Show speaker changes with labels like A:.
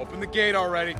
A: Open the gate already.